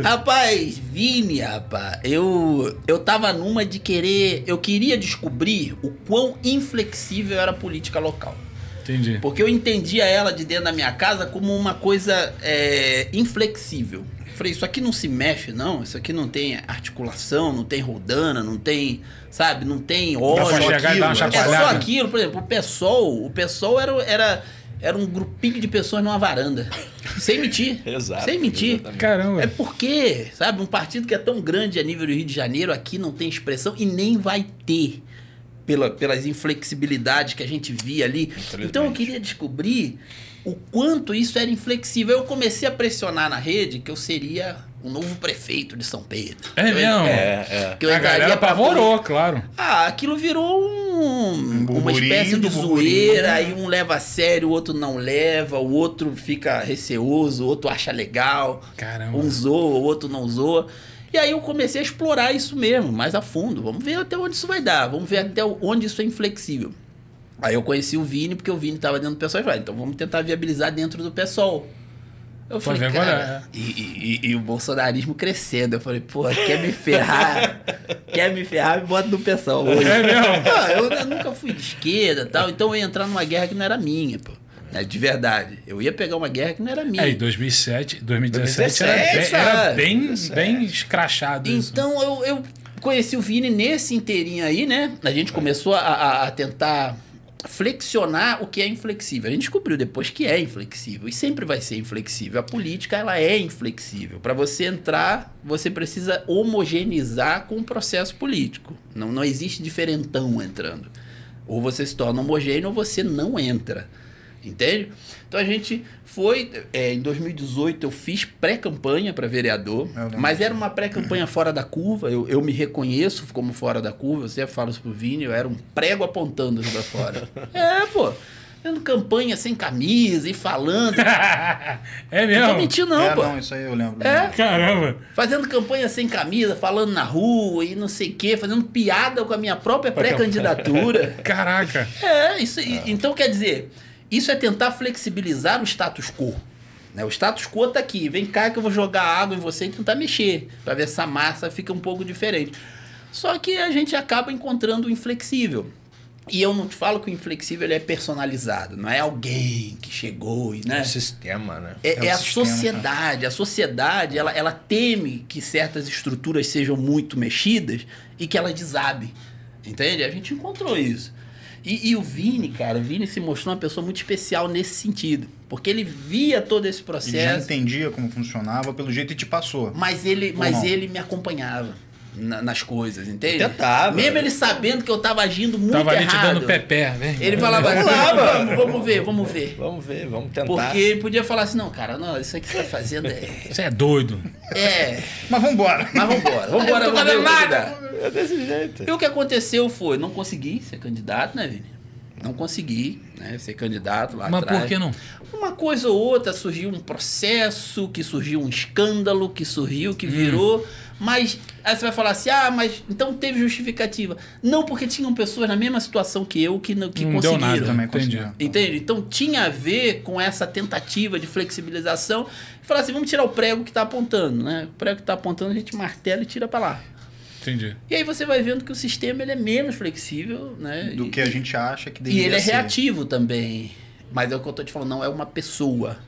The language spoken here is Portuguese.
Rapaz, Vini, rapaz, eu, eu tava numa de querer. Eu queria descobrir o quão inflexível era a política local. Entendi. Porque eu entendia ela de dentro da minha casa como uma coisa é, inflexível. Falei, isso aqui não se mexe, não. Isso aqui não tem articulação, não tem rodana, não tem, sabe, não tem óleo. pra chegar e dar uma É só aquilo, por exemplo, o PSOL, o PSOL era, era, era um grupinho de pessoas numa varanda. Sem mentir. Exato, Sem mentir. exatamente. Caramba. É porque, sabe, um partido que é tão grande a nível do Rio de Janeiro aqui não tem expressão e nem vai ter pela, pelas inflexibilidades que a gente via ali. Então eu queria descobrir o quanto isso era inflexível. Eu comecei a pressionar na rede que eu seria o novo prefeito de São Pedro. É Eu- mesmo? É, é. Que eu a galera pra apavorou, claro. ah, aquilo virou um, uma burburinho espécie de zoeira, aí um leva a sério, o outro não leva, o outro fica receoso, o outro acha legal, Caramba. um zoa, o outro não zoa. E aí eu comecei a explorar isso mesmo, mais a fundo. Vamos ver até onde isso vai dar, vamos ver até onde isso é inflexível. Aí eu conheci o Vini, porque o Vini estava dentro do PSOL e falei, então vamos tentar viabilizar dentro do PSOL. Eu falei, ver agora, cara, e, e- e- e o bolsonarismo crescendo. Eu falei, pô, quer me ferrar? quer me ferrar, me bota no PSOL hoje. É mesmo? Eu, eu nunca fui de esquerda e tal, então eu ia entrar numa guerra que não era minha, pô. É, de verdade. Eu ia pegar uma guerra que não era minha. É, em 2007, 2017 era, 2017, bem, era bem, bem escrachado isso. Então eu, eu conheci o Vini nesse inteirinho aí, né? A gente começou a, a- a tentar flexionar o que é inflexível. A gente descobriu depois que é inflexível e sempre vai ser inflexível. A política ela é inflexível. Para você entrar, você precisa homogeneizar com o processo político. Não, não existe diferentão entrando. Ou você se torna homogêneo ou você não entra. Entende? Então a gente foi. é, em 2018 eu fiz pré-campanha para vereador, mas era uma pré-campanha fora da curva. Eu, eu me reconheço como fora da curva. Eu sempre falo isso pro Vini, eu era um prego apontando isso pra fora. é, pô. Fazendo campanha sem camisa e falando. é Não tô mesmo? mentindo, não, é, pô. não, isso aí eu lembro. É? Caramba. Fazendo campanha sem camisa, falando na rua e não sei o quê, fazendo piada com a minha própria pré-candidatura. Caraca. É, isso, e- então quer dizer, isso é tentar flexibilizar o status quo. Né? O status quo tá aqui, vem cá que eu vou jogar água em você e tentar mexer, para ver se essa massa fica um pouco diferente. Só que a gente acaba encontrando o inflexível. E eu não te falo que o inflexível ele é personalizado, não é alguém que chegou e, É né? um sistema, né? É, É o é a sistema, sociedade. A sociedade, ela, ela teme que certas estruturas sejam muito mexidas e que ela desabe. Entende? A gente encontrou isso. E, e o Vini, cara, o Vini se mostrou uma pessoa muito especial nesse sentido. Porque ele via todo esse Ele já processo, entendia como funcionava pelo jeito que te passou. mas ele, mas não? ele me acompanhava na- nas coisas, entende? Tentava. Mesmo ele sabendo que eu tava agindo muito Tava ali errado. te dando pé-pé, né? Ele falava, Vamos vamos, lá, vamos, vamos ver, vamos ver. Vamos ver, vamos tentar. Porque ele podia falar assim, não, cara, não, isso aqui que você tá fazendo é. Você é doido. É. Mas vambora. Mas vambora, vambora, Eu não tô vamos ver nada. É desse jeito. E o que aconteceu foi, não consegui ser candidato, né, Vini? Não consegui né, ser candidato lá Mas atrás. por que não? Uma coisa ou outra, surgiu um processo, que surgiu um escândalo, que surgiu, Hum. que virou. Mas aí você vai falar assim, ah, mas então teve justificativa. Não, porque tinham pessoas na mesma situação que eu que, não- que Não deu conseguiram. nada Também Entendi. Entende? Então tinha a ver com essa tentativa de flexibilização. Falar assim, vamos tirar o prego que está apontando, né? O prego que está apontando a gente martela e tira para lá. Entendi. E aí você vai vendo que o sistema ele é menos flexível, né? Do e, que a gente acha que e deveria ele é ser. reativo também. Mas é o que eu tô te falando, não é uma pessoa.